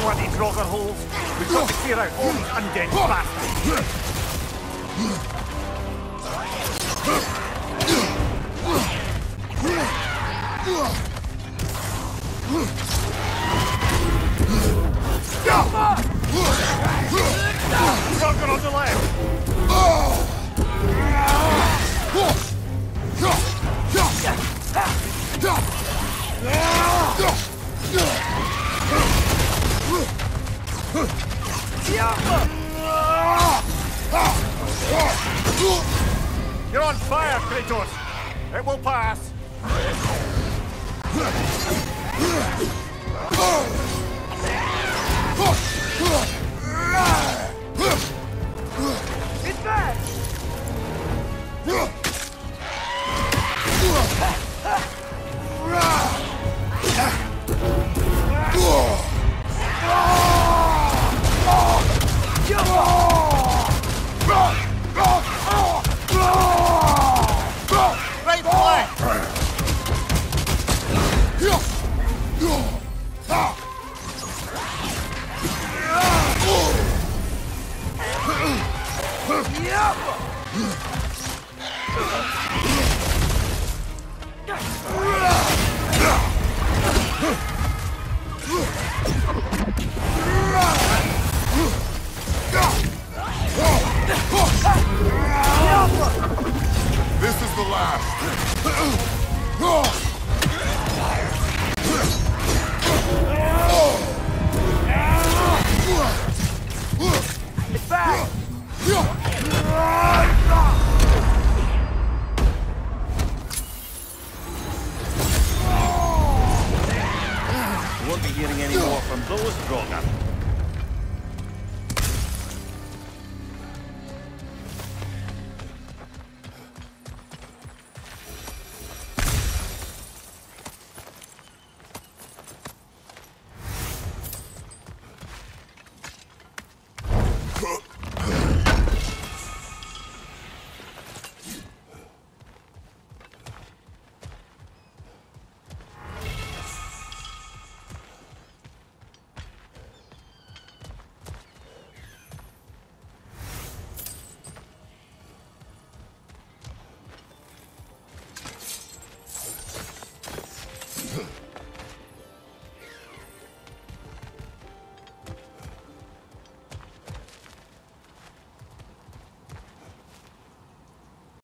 Bloody Draugr holes! We've got to clear out all these undead bastards! Draugr on the left! You're on fire, Kratos! It will pass! This is the last. It's back! Won't be hearing any more from those Draugr.